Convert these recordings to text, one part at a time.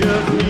should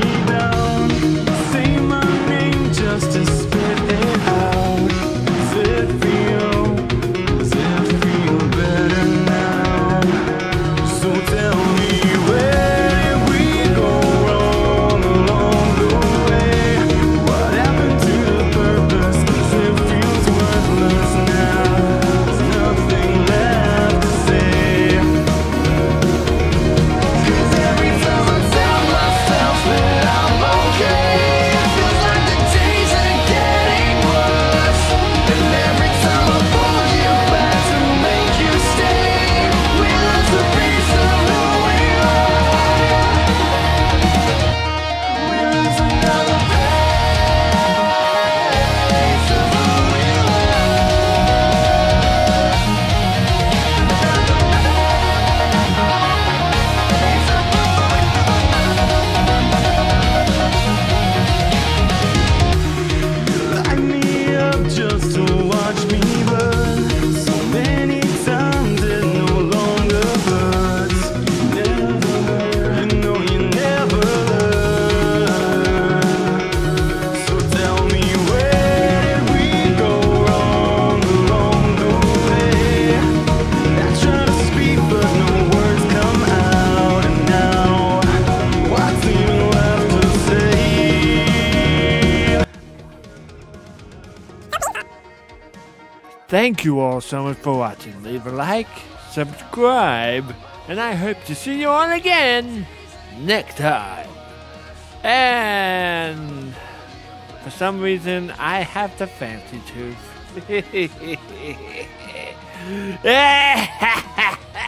Thank you all so much for watching. Leave a like, subscribe, and I hope to see you all again next time. And for some reason, I have the fancy tooth.